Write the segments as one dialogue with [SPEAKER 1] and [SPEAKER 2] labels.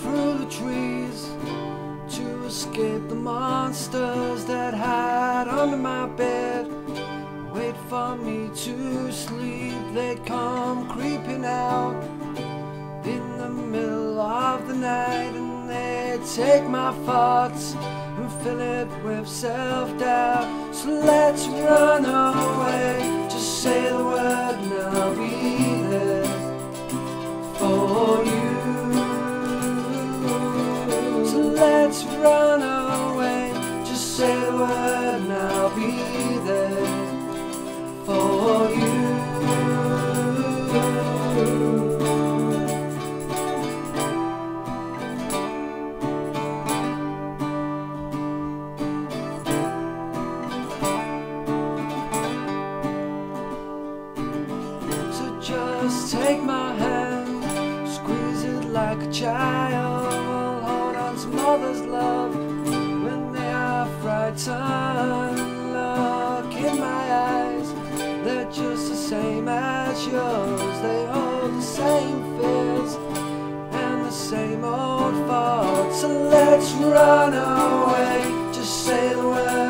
[SPEAKER 1] Through the trees to escape the monsters that hide under my bed. Wait for me to sleep, they come creeping out in the middle of the night and they take my thoughts and fill it with self doubt. So let's run away, and I'll be there for you. So just take my hand, squeeze it like a child. Hold on to mother's love same as yours. They hold the same fears and the same old thoughts. So let's run away. Just say the word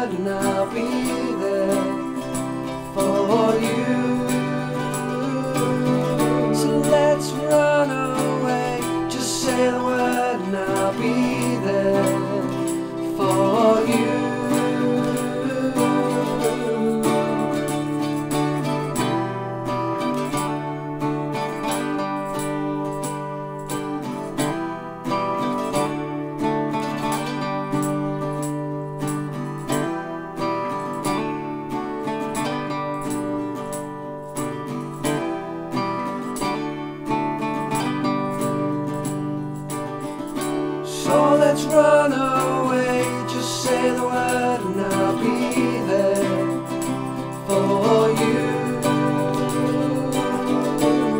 [SPEAKER 1] Let's run away, just say the word and I'll be there for you.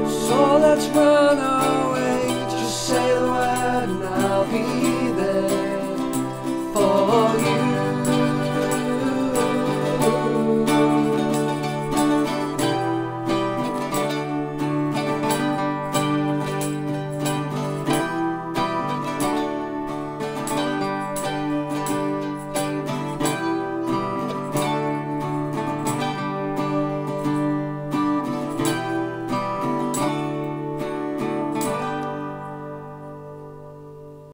[SPEAKER 1] So let's run away, just say the word and I'll be there for you.